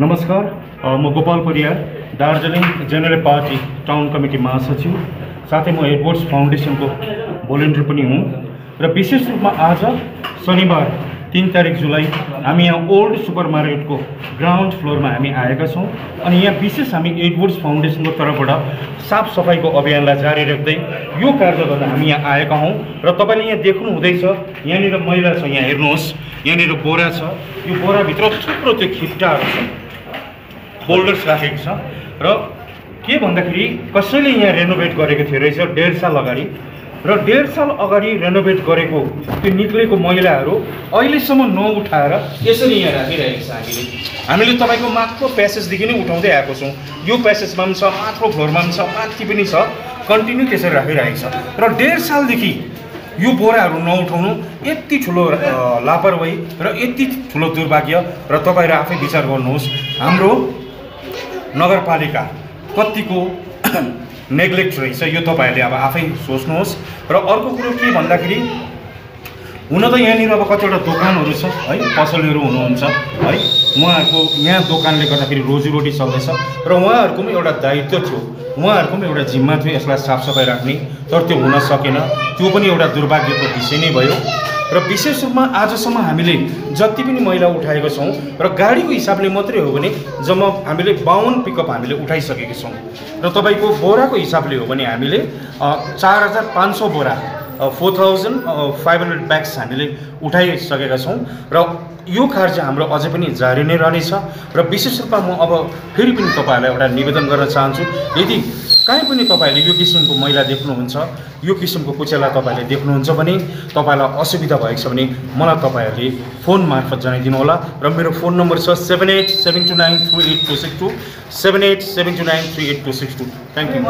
नमस्कार म Gopal Pariyar Darjeeling general party town committee महासचिव साथै म एडवर्ड्स फाउन्डेसनको भोलिन्टियर पनि हुँ। र विशेष रूपमा आज शनिबार तिन तारिक जुलाई हामी यहाँ ओल्ड सुपर मार्केटको ग्राउन्ड फ्लोरमा हामी आएका छौँ। अनि यहाँ विशेष हामी एडवर्ड्स फाउन्डेसनको तर्फबाट साफ सफाइको अभियानलाई जारी राख्दै यो कार्य गर्दा हामी यहाँ आएका हौँ। र तपाईँले यहाँ देख्नु हुँदैछ यहाँनिर मैला छ यहाँ हेर्नुहोस् यहाँनिर बोरा छ। यो बोराभित्र थुप्रो त्यो खिट्टाहरू छ। फोल्डर्स राखेको छ। र के भन्दाखेरि कसैले यहाँ रेनोभेट गरेको थियो रहेछ डेढ साल अगाडि। र डेढ साल अगाडि रेनोभेट गरेको त्यो निक्लेको मैलाहरू अहिलेसम्म नउठाएर यसरी यहाँ राखिरहेको छ हामीले। हामीले तपाईँको माथिल्लो प्यासेजदेखि नै उठाउँदै आएको छौँ। यो प्यासेजमा पनि छ माथिल्लो फ्लोरमा पनि छ माथि पनि छ कन्टिन्यू त्यसरी राखिरहेको छ। र डेढ सालदेखि यो बोराहरू नउठाउनु यति ठुलो लापरवाही र यति ठुलो दुर्भाग्य र तपाईँहरू आफै विचार गर्नुहोस्। हाम्रो नगरपालिका कतिको नेग्लेक्ट रहेछ यो तपाईँहरूले अब आफै सोच्नुहोस्। र अर्को कुरो के भन्दाखेरि हुन त यहाँनिर अब कतिवटा दोकानहरू छ है पसलहरू हुनुहुन्छ है उहाँहरूको यहाँ दोकानले गर्दाखेरि रोजीरोटी चल्दैछ र उहाँहरूको पनि एउटा दायित्व थियो उहाँहरूको पनि एउटा जिम्मा थियो यसलाई साफसफाइ राख्ने तर त्यो हुन सकेन। त्यो पनि एउटा दुर्भाग्यको विषय नै भयो। र विशेष रूपमा आजसम्म हामीले जति पनि मैला उठाएको छौँ र गाडीको हिसाबले मात्रै हो भने जम्मा हामीले बाहन्न पिकअप हामीले उठाइसकेका छौँ। र तपाईँको बोराको हिसाबले हो भने हामीले चार हजार पाँच सौ बोरा four thousand five hundred bags हामीले उठाइसकेका छौँ। र यो कार्य हाम्रो अझै पनि जारी नै रहनेछ। र विशेष रूपमा म अब फेरि पनि तपाईँहरूलाई एउटा निवेदन गर्न चाहन्छु। यदि कहीँ पनि तपाईँहरूले यो किसिमको मैला देख्नुहुन्छ यो किसिमको कुचेला तपाईँहरूले देख्नुहुन्छ भने तपाईँलाई असुविधा भएको छ भने मलाई तपाईँहरूले फोन मार्फत जनाइदिनु होला र मेरो फोन नम्बर छ seven eight seven two nine three eight two six two seven eight seven two nine three eight two six two. Thank you